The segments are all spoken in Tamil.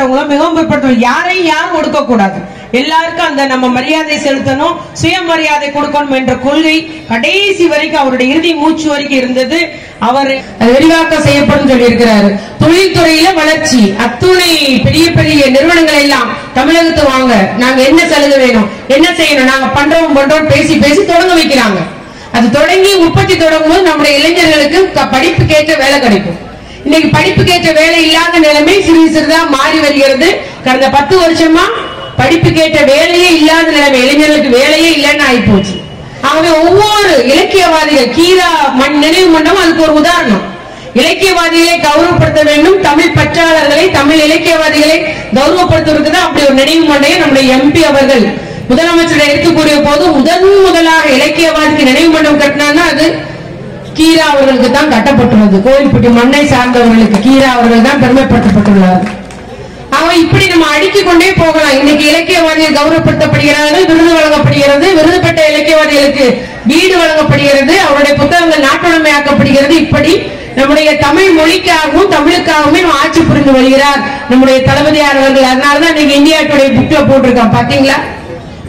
பிற்படுத்தப்பட்டவங்களும் மிகவும் பிற்படுத்தவங்க யாரையும் யாரும் ஒடுக்க கூடாது எல்லாருக்கும் அந்த நம்ம மரியாதை செலுத்தணும் சுயமரியாதை கொடுக்கணும் என்ற கொள்கை கடைசி வரைக்கும் அவருடைய இறுதி மூச்சு வரைக்கும் இருந்தது. அவர் அது விரிவாக்கம் செய்யப்படும் சொல்லியிருக்கிறாரு. தொழில்துறையில வளர்ச்சி அத்துணை பெரிய பெரிய நிறுவனங்கள் எல்லாம் தமிழகத்து வாங்க நாங்க என்ன சலுகை வேணும் என்ன செய்யணும் நாங்க பண்றோம் பண்றோம் பேசி பேசி தொடங்க வைக்கிறாங்க. அது தொடங்கி உற்பத்தி தொடங்கும் போது நம்முடைய இளைஞர்களுக்கு க- படிப்புக்கேற்ற வேலை கிடைக்கும். இன்னைக்கு படிப்புக்கேற்ற வேலை இல்லாத நிலைமை சிறிது சிறிதா மாறி வருகிறது. கடந்த பத்து வருஷமா படிப்புக்கேற்ற வேலையே இல்லாத நிலைமை இளைஞர்களுக்கு வேலையே இல்லைன்னு ஆகி போச்சு ஆகவே ஒவ்வொரு இலக்கியவாதிகள் கீரா மண் நினைவு மண்டபம் அதுக்கு ஒரு உதாரணம். இலக்கியவாதிகளை கௌரவப்படுத்த வேண்டும். தமிழ் பற்றாளர்களை தமிழ் இலக்கியவாதிகளை கௌரவப்படுத்துவதற்கு தான் அப்படி ஒரு நினைவு மண்டையை நம்முடைய எம்பி அவர்கள் முதலமைச்சரை எடுத்துக்கூடிய போது முதன் முதலாக இலக்கியவாதிக்கு நினைவு மண்டபம் கட்டினா அது கீரா அவர்களுக்கு தான் கட்டப்பட்டுள்ளது. கோயில்பட்டி மண்ணை சார்ந்தவர்களுக்கு கீரா அவர்கள் தான் பெருமைப்படுத்தப்பட்டுள்ளார். அவன் இப்படி நம்ம அடுக்கிக் கொண்டே போகலாம். இன்னைக்கு இலக்கியவாதிகள் கௌரவப்படுத்தப்படுகிறார்கள் விருது வழங்கப்படுகிறது விருது பெற்ற இலக்கியவாதிகளுக்கு வீடு வழங்கப்படுகிறது அவருடைய புத்தகங்கள் நாட்டுடைமையாக்கப்படுகிறது. இப்படி நம்முடைய தமிழ் மொழிக்காகவும் தமிழுக்காகவும் நம்ம ஆட்சி புரிந்து வருகிறார் நம்முடைய தளபதியார் அவர்கள். அதனாலதான் இன்னைக்கு இந்தியா டுடே புக்ல போட்டிருக்கான். பாத்தீங்களா?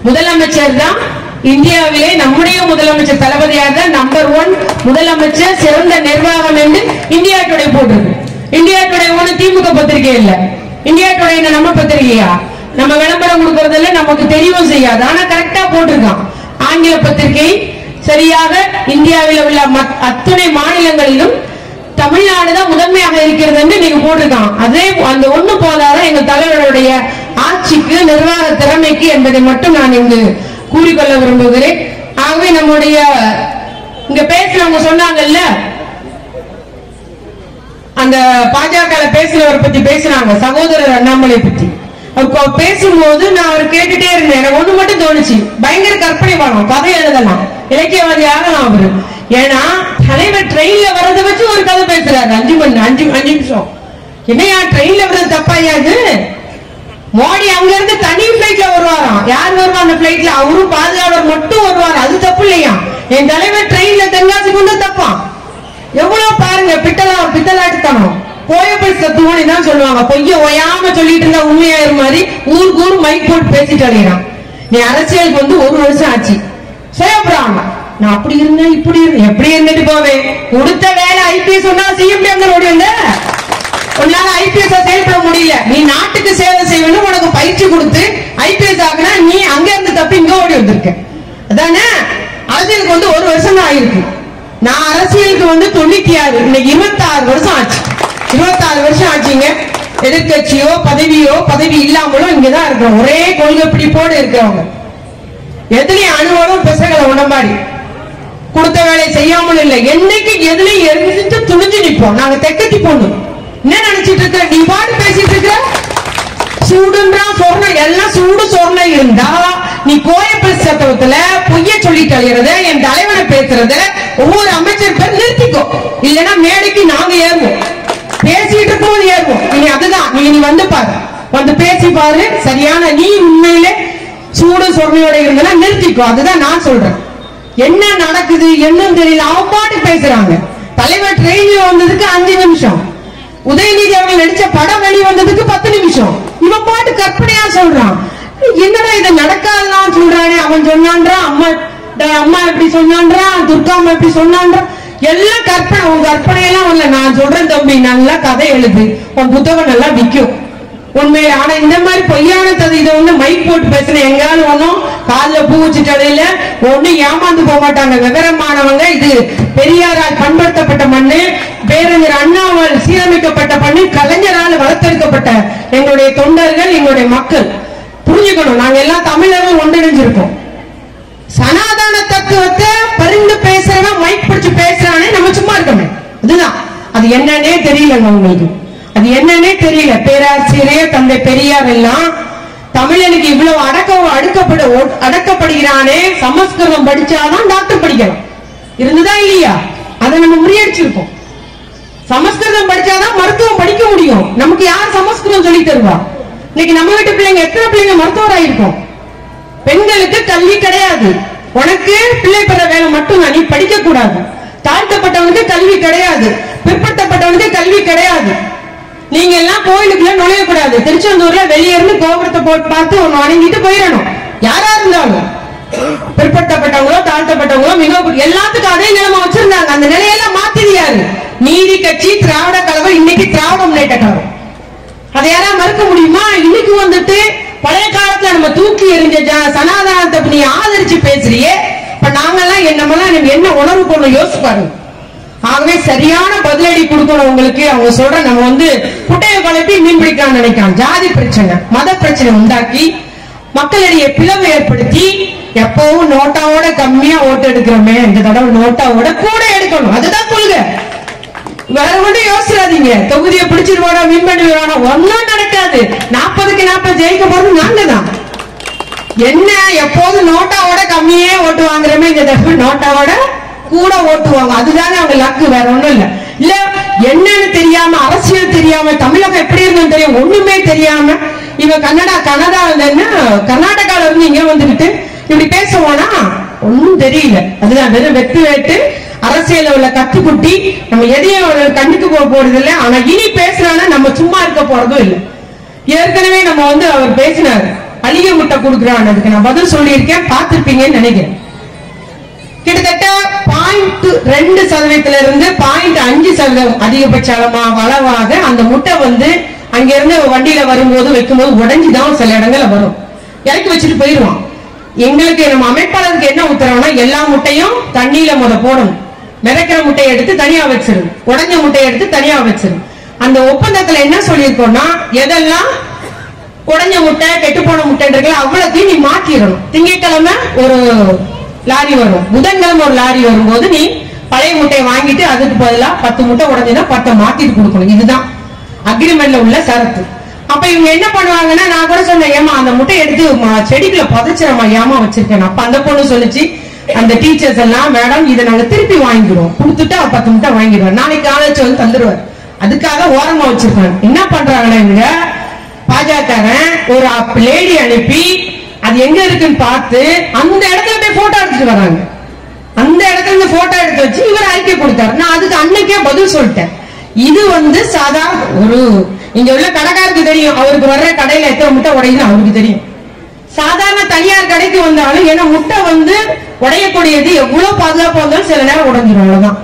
முதலமைச்சர் தான் இந்தியாவிலே நம்முடைய முதலமைச்சர் தளபதியாக நம்பர் ஒன் முதலமைச்சர் சிறந்த நிர்வாகம் என்று இந்தியா டுடே போட்டிருக்கு. இந்தியா டுடே ஒண்ணு திமுக பத்திரிகை இல்ல. இந்தியா டுடே நம்ம பத்திரிகையா? நம்ம விளம்பரம் கொடுக்கறதுல நமக்கு தெரியவும் செய்யாது. ஆனா கரெக்டா போட்டிருக்கான். ஆங்கில பத்திரிகை சரியாக இந்தியாவில் உள்ள மத்- அத்துணை மாநிலங்களிலும் தமிழ்நாடு தான் முதன்மையாக இருக்கிறது என்று நீங்க போட்டிருக்கான். அதே அந்த ஒண்ணு போதாதான் எங்க தலைவருடைய ஆட்சிக்கு நிர்வாக திறமைக்கு என்பதை மட்டும் நான் இங்கு கூறிக்கொள்ள விரும்புகிறேன். ஆகவே நம்முடைய இங்க பேசுறவங்க சொன்னாங்கல்ல அந்த பாஜக பேசுறவர் பத்தி பேசுனாங்க சகோதரர் அண்ணாமலை பத்தி. அவர் பேசும்போது நான் அவர் கேட்டுட்டே இருந்தேன். எனக்கு ஒண்ணு மட்டும் தோணுச்சு. பயங்கர கற்பனை பண்ணலாம் கதை எழுதலாம். இலக்கியவாதி ஆகலாம் அவரு. ஏன்னா தலைவர் ட்ரெயின்ல வர்றதை வச்சு ஒரு கதை பேசுறாரு. அஞ்சு மணி அஞ்சு அஞ்சு நிமிஷம். என்னையா ட்ரெயின்ல வர்றது தப்பாயா இது? மோடி அங்க இருந்து தனி பிளைட்ல வருவாராம். யார் வருவா அந்த பிளைட்ல அவரும் பாதுகாவலர் மட்டும் வருவார். அது தப்பு இல்லையா? என் தலைவர் ட்ரெயின்ல தென்காசி கொண்டு தப்பான். எவ்வளவு பாருங்க பித்தலா பித்தலாட்டுத்தனம். கோயப்பல் சத்துவம் தான் சொல்லுவாங்க. பொய்ய ஓயாம சொல்லிட்டு இருந்தா உண்மையாயிரு மாதிரி ஊருக்கு ஊர் மைக் போட்டு பேசிட்டு அலைகிறான் நீ அரசியலுக்கு வந்து ஒரு வருஷம் ஆச்சு. சுயப்புறாங்க நான் அப்படி இருந்தேன் இப்படி இருந்தேன். எப்படி இருந்துட்டு போவேன்? கொடுத்த வேலை ஐபிஎஸ் சொன்னா செய்ய முடியாத ஓடி வந்த உன்னால ஐபிஎஸ் செயல்பட நீ நாட்டுக்கு சேவை செய்யணும் உனக்கு பயிற்சி கொடுத்து ஐபிஎஸ் ஆகுனா நீ அங்க இருந்து தப்பி இங்க ஓடி வந்திருக்க. அதானே? அரசியலுக்கு வந்து ஒரு வருஷம் தான் ஆயிருக்கு. நான் அரசியலுக்கு வந்து தொண்ணூத்தி ஆறு இன்னைக்கு இருபத்தாறு வருஷம் ஆச்சு. இருபத்தாறு வருஷம் ஆச்சுங்க. எதிர்க்கட்சியோ பதவியோ பதவி இல்லாமலும் இங்கதான் இருக்கிறோம். ஒரே கொள்கை பிடிப்போடு இருக்கிறவங்க. எதுலயும் அணுவலும் பிசகல உடம்பாடி. கொடுத்த வேலையை செய்யாமலும் இல்லை. என்னைக்கு எதுலயும் எரிஞ்சிட்டு துணிஞ்சு நிற்போம். நாங்க தெக்கத்தி போனோம் என்ன நினைச்சிட்டு இருக்க? நீ பாடு பேசிட்டு இருக்க? சூடுன்றான் சொர்ண எல்லாம் சூடு சொர்ண இருந்தா நீ கோயப்பல் சத்தவத்துல பொய்ய சொல்லி கழியறத என் தலைவனை பேசுறத ஒவ்வொரு அமைச்சர் பேர் நிறுத்திக்கோ. இல்லைன்னா மேடைக்கு நாங்க ஏறுவோம். பேசிட்டு இருக்கோம் ஏறுவோம். நீ அதுதான். நீ நீ வந்து பாரு. வந்து பேசி பாரு. சரியான நீ உண்மையிலே சூடு சொர்ணையோட இருந்தனா நிறுத்திக்கோ. அதுதான் நான் சொல்றேன். என்ன நடக்குது? என்னன்னு தெரியல. அவன் பாட்டு பேசுறாங்க. தலைவர் ட்ரெயின்ல வந்ததுக்கு அஞ்சு நிமிஷம். உதயநிதி அவர்கள் நடிச்ச படம் வெளி வந்ததுக்கு பத்து நிமிஷம். இவன் பாட்டு கற்பனையா சொல்றான். என்னடா இது நடக்காதான் சொல்றானே அவன் சொன்னான்றான் அம்மா அம்மா எப்படி சொன்னான்றான் துர்கா அம்மா இப்படி சொன்னான்றான் எல்லாம் கற்பனை உன் கற்பனை எல்லாம் நான் சொல்றேன் தம்பி நல்லா கதை எழுது. உன் புத்தகம் நல்லா விக்கும். உண்மை ஆனா இந்த மாதிரி பொய்யான தது இதை வந்து மைக் போட்டு பேசுறேன் எங்காலும் ஒன்றும் காலில் பூ வச்சுட்டடையில ஒன்றும் ஏமாந்து போக மாட்டாங்க. விவரமானவங்க இது. பெரியாரால் பண்படுத்தப்பட்ட மண்ணு பேரறிஞர் அண்ணாவால் சீரமைக்கப்பட்ட மண்ணு கலைஞரால் வளர்த்தெடுக்கப்பட்ட எங்களுடைய தொண்டர்கள் எங்களுடைய மக்கள். புரிஞ்சுக்கணும். நாங்க எல்லாம் தமிழர்கள் ஒன்றிணைஞ்சிருக்கோம். சனாதன தத்துவத்தை பரிந்து பேசுறவன் மைக் பிடிச்சு பேசுறானே நம்ம சும்மா இருக்கமே. அதுதான் அது என்னன்னே தெரியலங்க உங்களுக்கு. அது என்னன்னே தெரியல. பேராசிரியரே தந்தை பெரியார் எல்லாம் தமிழனுக்கு இவ்வளவு அடக்க அடுக்கப்பட அடக்கப்படுகிறானே சமஸ்கிருதம் படிச்சாதான் டாக்டர் படிக்கலாம். இருந்துதா இல்லையா? அதை நம்ம முறியடிச்சிருக்கோம். சமஸ்கிருதம் படிச்சாதான் மருத்துவம் படிக்க முடியும். நமக்கு யார் சமஸ்கிருதம் சொல்லி தருவா? இன்னைக்கு நம்ம வீட்டு பிள்ளைங்க எத்தனை பிள்ளைங்க மருத்துவராயிருக்கோம்? பெண்களுக்கு கல்வி கிடையாது. உனக்கு பிள்ளை பெற வேலை மட்டும் நீ படிக்க கூடாது தாழ்த்தப்பட்டவனுக்கு கல்வி கிடையாது. பிற்படுத்தப்பட்டவனுக்கு கல்வி கிடையாது. நீங்க எல்லாம் கோயிலுக்குள்ள நுழையக்கூடாது. திருச்செந்தூர்ல வெளியே இருந்து கோபுரத்தை போட்டு பார்த்து ஒன்னு வணங்கிட்டு போயிடணும். யாரா இருந்தாலும். பிற்படுத்தப்பட்டவங்களோ தாழ்த்தப்பட்டவங்களோ மிக எல்லாத்துக்கும் அதே நிலைமை வச்சிருந்தாங்க. அந்த நிலையெல்லாம் மாத்திரியாரு நீதி கட்சி திராவிட கழகம் இன்னைக்கு திராவிட முன்னேற்ற கழகம். அதை யாரா மறுக்க முடியுமா? இன்னைக்கு வந்துட்டு பழைய காலத்துல நம்ம தூக்கி எறிஞ்ச ஜ- சனாதனத்தை நீ ஆதரிச்சு பேசுறியே. இப்ப நாங்கெல்லாம் என்னமெல்லாம் என்ன உணர்வு கொண்டு யோசிச்சு பாருங்க. ஆகவே சரியான பதிலடி கொடுக்கணும் உங்களுக்கு. அவங்க சொல்ற நம்ம வந்து குட்டையை கலப்பி மீன் பிடிக்கலாம்னு நினைக்கலாம். ஜாதி பிரச்சனை மத பிரச்சனை உண்டாக்கி மக்களிடையே பிளவு ஏற்படுத்தி எப்பவும் நோட்டாவோட கம்மியா ஓட்டு எடுக்கிறோமே இந்த தடவை நோட்டாவோட கூட எடுக்கணும். அதுதான் கொள்கை. வேற ஒன்றும் யோசிக்காதீங்க தொகுதியை பிடிச்சிருவானா வின் பண்ணிடுவானா ஒன்னும் நடக்காது. நாற்பதுக்கு நாற்பது ஜெயிக்க போறது நாங்க தான். என்ன எப்போதும் நோட்டாவோட கம்மியே ஓட்டு வாங்குறோமே இந்த தடவை? நோட்டாவோட கூட ஓட்டுவாங்க. அதுதானே அவங்க லக்கு வேற ஒண்ணும் இல்ல. இல்ல என்னன்னு தெரியாம அரசியல் தெரியாம தமிழகம் எப்படி இருக்குன்னு தெரியும்? ஒண்ணுமே தெரியாம இவன் கன்னடா கனடா என்ன கர்நாடகால இருந்து இங்க வந்துகிட்டு இப்படி பேசுவானா? ஒண்ணும் தெரியல. அதுதான் வெறும் வெட்டு வேட்டு அரசியல உள்ள கத்துக்குட்டி நம்ம எதையும் கண்ணுக்கு கண்டுக்கு போக போறது இல்லை ஆனா இனி பேசுறானா நம்ம சும்மா இருக்க போறதும் இல்லை. ஏற்கனவே நம்ம வந்து அவர் பேசினாரு. அழிய முட்டை கொடுக்குறான் அதுக்கு நான் பதில் சொல்லியிருக்கேன் பார்த்திருப்பீங்கன்னு நினைக்கிறேன். கிட்டத்தட்ட பாயிண்ட் ரெண்டு சதவீதத்துல இருந்து பாயிண்ட் அஞ்சு சதவீதம் அதிகபட்சமா அளமா அந்த முட்டை வந்து அங்க இருந்து வண்டியில வரும்போது வைக்கும்போது உடைஞ்சுதான் சில இடங்கள்ல வரும். இறக்கி வச்சுட்டு போயிருவான் எங்களுக்கு நம்ம அமைப்பாளருக்கு என்ன உத்தரவுனா எல்லா முட்டையும் தண்ணியில முத போடணும். மிதக்கிற முட்டையை எடுத்து தனியா வச்சிடும் உடஞ்ச முட்டையை எடுத்து தனியா வச்சிடும் அந்த ஒப்பந்தத்துல என்ன சொல்லியிருக்கோம்னா எதெல்லாம் உடஞ்ச முட்டை கெட்டு போன முட்டைன்றீங்களா அவ்வளத்தையும் நீ மாத்திடணும் திங்கட்கிழமை ஒரு லாரி வரும். புதன்கிழமை ஒரு லாரி வரும்போது நீ பழைய முட்டையை வாங்கிட்டு அதுக்கு பதிலா பத்து முட்டை உடைஞ்சுன்னா பத்தை மாத்திட்டு கொடுக்கணும். இதுதான். அக்ரிமெண்ட்ல உள்ள சரத்து அப்ப இவங்க என்ன பண்ணுவாங்கன்னா நான் கூட சொன்னேன் ஏமா அந்த முட்டை எடுத்து செடிக்குள்ள புதைச்சிடமா ஏமா வச்சிருக்கேன் அப்ப அந்த பொண்ணு சொல்லுச்சு அந்த டீச்சர்ஸ் எல்லாம் மேடம் இதை நாங்க திருப்பி வாங்கிடுவோம். கொடுத்துட்டு அவர் பத்து முட்டை வாங்கிடுவார் நாளைக்கு காலேஜ் வந்து தந்துடுவார் அதுக்காக ஓரமா வச்சிருக்காங்க என்ன பண்றாங்கன்னா இவங்க? பாஜகரன் ஒரு லேடி அனுப்பி அது எங்க இருக்குன்னு பார்த்து அந்த இடத்துல போய் போட்டோ எடுத்துட்டு வராங்க. அந்த இடத்துல இருந்து போட்டோ எடுத்து வச்சு இவர் அறிக்கை கொடுத்தாரு. நான் அதுக்கு அன்னைக்கே பதில் சொல்லிட்டேன். இது வந்து சாதா ஒரு இங்க உள்ள கடைக்காருக்கு தெரியும். அவருக்கு வர்ற கடையில எத்தனை முட்டை உடையுது அவருக்கு தெரியும். சாதாரண தனியார் கடைக்கு வந்தாலும் ஏன்னா முட்டை வந்து உடையக்கூடியது எவ்வளவு பாதுகாப்பா இருந்தாலும் சில நேரம் உடஞ்சிடும் அவ்வளவுதான்.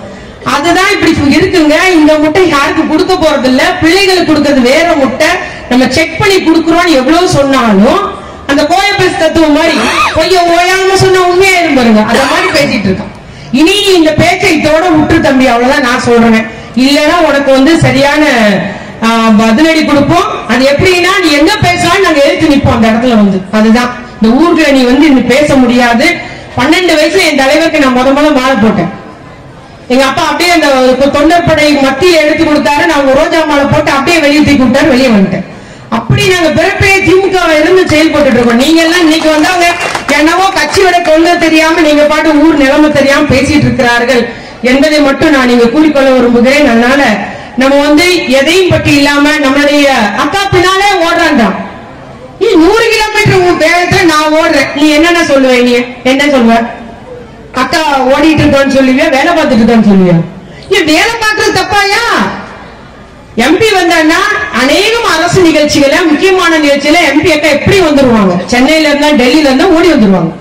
அதுதான் இப்படி இருக்குங்க. இந்த முட்டை யாருக்கு கொடுக்க போறது இல்ல பிள்ளைகளுக்கு கொடுக்கறது வேற முட்டை. நம்ம செக் பண்ணி கொடுக்குறோம்னு எவ்வளவு சொன்னாலும் அந்த கோயபேஸ் தத்துவம் மாதிரி பொய்ய ஓயாம சொன்ன உண்மையா பாருங்க. அந்த மாதிரி பேசிட்டு இருக்கான். இனி நீ இந்த பேச்சை இதோட விட்டு தம்பி அவ்வளவுதான் நான் சொல்றேன். இல்லைன்னா உனக்கு வந்து சரியான பதிலடி கொடுப்போம். அது எப்படின்னா நீ எங்க பேசலாம் நாங்க எடுத்து நிப்போம் அந்த இடத்துல வந்து. அதுதான். இந்த ஊர்ல நீ வந்து இன்னும் பேச முடியாது. பன்னெண்டு வயசுல என் தலைவருக்கு நான் முத முத மாலை போட்டேன். எங்க அப்பா அப்படியே அந்த ஒரு தொண்டற்படை மத்தியில எடுத்து கொடுத்தாரு. நான் ரோஜா மாலை போட்டு அப்படியே வெளியே தூக்கி விட்டாரு வெளியே வந்துட்டேன். அப்படி நாங்க பிறப்பே செயல்பட்டு இருக்கோம் நீங்க எல்லாம் இன்னைக்கு வந்தவங்க என்னவோ கட்சியோட கொள்கை தெரியாம நீங்க பாட்டு ஊர் நிலைமை தெரியாம பேசிட்டு இருக்கிறார்கள் என்பதை மட்டும் நான் நீங்க கூறிக்கொள்ள விரும்புகிறேன். அதனால நம்ம வந்து எதையும் பற்றி இல்லாம நம்மளுடைய அக்கா பின்னாலே ஓடுறான்டான் நீ நூறு கிலோமீட்டர் வேகத்துல நான் ஓடுறேன். நீ என்னென்ன சொல்லுவ நீ? என்ன சொல்லுவ? அக்கா ஓடிட்டு இருக்கோன்னு சொல்லுவியா? வேலை பார்த்துட்டு இருக்கான்னு சொல்லுவியா? நீ வேலை பார்க்கறது தப்பாயா? எம்பி வந்தான்னா அநேகம் அரசு நிகழ்ச்சிகளை முக்கியமான நிகழ்ச்சியில எம்பி அக்கா எப்படி வந்துருவாங்க? சென்னையில இருந்தா டெல்லியில இருந்தா ஓடி வந்துருவாங்க.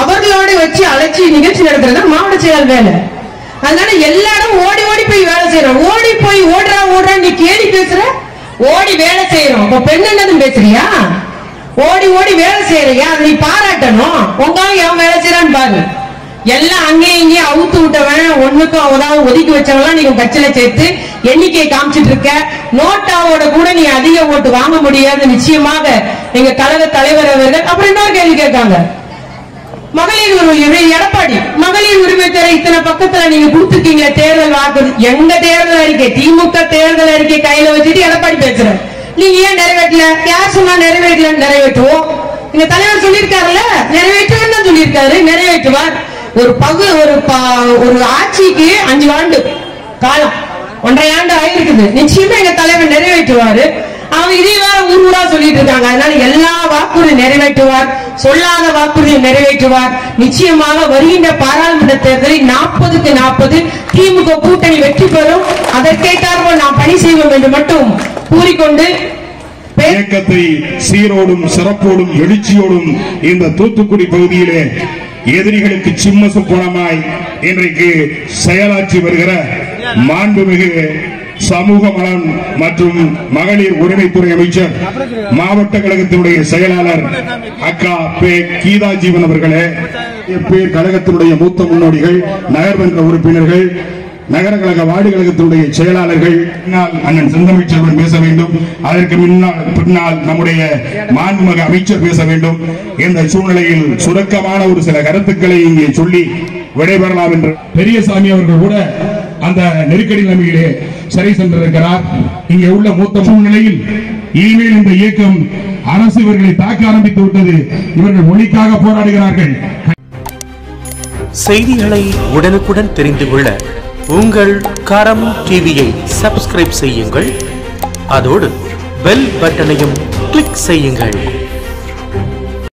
அவர்களோட வச்சு அழைச்சி நிகழ்ச்சி நடத்துறது மாவட்ட செயலர் வேலை. அதனால எல்லாரும் ஓடி ஓடி போய் வேலை செய்யறோம். ஓடி போய் ஓடுறா ஓடுறா நீ கேடி பேசுற ஓடி வேலை செய்யறோம். அப்ப பெண் என்னதுன்னு பேசுறியா? ஓடி ஓடி வேலை செய்யறியா? அதை நீ பாராட்டணும். உங்க எவன் வேலை செய்யறான்னு பாரு. எல்லாம் அங்கேயும் இங்கேயும் அவுத்து விட்டவன் ஒண்ணுக்கும் அவதான் ஒதுக்கி வச்சவங்களாம் நீங்க கட்சியில சேர்த்து எண்ணிக்கை காமிச்சிட்டு இருக்க. நோட்டாவோட கூட நீ அதிக ஓட்டு வாங்க முடியாது. நிச்சயமாக எங்க கழக தலைவர் அவர்கள் அப்புறம் இன்னொரு கேள்வி கேட்காங்க. மகளிர் உரிமை எடப்பாடி. மகளிர் உரிமை தர இத்தனை பக்கத்துல நீங்க கொடுத்துருக்கீங்க தேர்தல் வாக்கு. எங்க தேர்தல் அறிக்கை? திமுக தேர்தல் அறிக்கை கையில வச்சுட்டு எடப்பாடி பேசுற. நீங்க ஏன் நிறைவேற்றல? யார் சொன்னா நிறைவேற்றல? நிறைவேற்றுவோம். எங்க தலைவர் சொல்லியிருக்காருல்ல நிறைவேற்றுவேன் தான் சொல்லியிருக்காரு. நிறைவேற்றுவார். ஒரு பகு ஒரு ஒரு ஆட்சிக்கு அஞ்சு ஆண்டு காலம். ஒன்றரை ஆண்டு ஆயிருக்குது நிச்சயமா எங்க தலைவர் நிறைவேற்றுவாரு. அவங்க இதே வேற ஊர் ஊரா சொல்லிட்டு இருக்காங்க. அதனால எல்லா வாக்குறுதி நிறைவேற்றுவார். சொல்லாத வாக்குறுதியை நிறைவேற்றுவார். நிச்சயமாக வருகின்ற பாராளுமன்ற தேர்தலில் நாற்பதுக்கு நாற்பது திமுக கூட்டணி வெற்றி பெறும். அதற்கேற்றாற்போல் நாம் பணி செய்வோம் என்று மட்டும் கூறிக்கொண்டு இயக்கத்தை சீரோடும் சிறப்போடும் எழுச்சியோடும் இந்த தூத்துக்குடி பகுதியிலே எதிரிகளுக்கு சிம்ம சுப்பனமாய் இன்றைக்கு செயலாற்றி வருகிற மாண்புமிகு சமூக நலன் மற்றும் மகளிர் உரிமைத்துறை அமைச்சர் மாவட்ட கழகத்தினுடைய செயலாளர் அக்கா பே கீதா ஜீவன் அவர்களே பேர் கழகத்தினுடைய மூத்த முன்னோடிகள் நகர்மன்ற உறுப்பினர்கள் நகர கழக வார்டு கழகத்தினுடைய செயலாளர்கள் அண்ணன் செந்தமிழ் பேச வேண்டும். அதற்கு முன்னால் பின்னால் நம்முடைய மாண்புமிகு அமைச்சர் பேச வேண்டும். இந்த சூழ்நிலையில் சுருக்கமான ஒரு சில கருத்துக்களை இங்கே சொல்லி விடைபெறலாம் என்று பெரியசாமி அவர்கள் கூட அந்த நெருக்கடி நிலைமையிலே சிறை சென்றிருக்கிறார். இங்கே உள்ள மூத்த சூழ்நிலையில் இனிமேல் இந்த இயக்கம் அரசு இவர்களை தாக்க ஆரம்பித்து விட்டது. இவர்கள் மொழிக்காக போராடுகிறார்கள். செய்திகளை உடனுக்குடன் தெரிந்து கொள்ள உங்கள் கரம் டிவியை சப்ஸ்கிரைப் செய்யுங்கள். அதோடு பெல் பட்டனையும் கிளிக் செய்யுங்கள்.